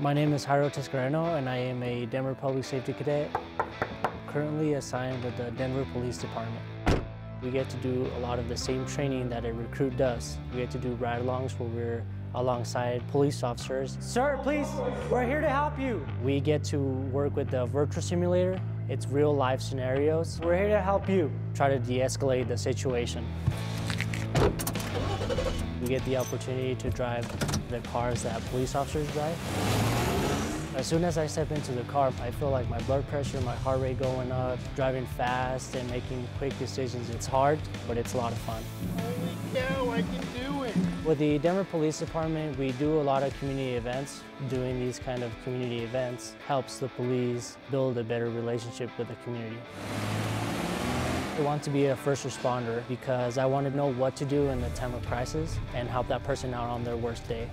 My name is Jairo Tiscareno and I am a Denver Public Safety Cadet, currently assigned with the Denver Police Department. We get to do a lot of the same training that a recruit does. We get to do ride-alongs where we're alongside police officers. Sir, please, we're here to help you. We get to work with the virtual simulator. It's real life scenarios. We're here to help you. Try to de-escalate the situation. Get the opportunity to drive the cars that police officers drive. As soon as I step into the car, I feel like my blood pressure, my heart rate going up, driving fast and making quick decisions. It's hard, but it's a lot of fun. Holy cow, I can do it! With the Denver Police Department, we do a lot of community events. Doing these kind of community events helps the police build a better relationship with the community. I want to be a first responder because I want to know what to do in the time of crisis and help that person out on their worst day.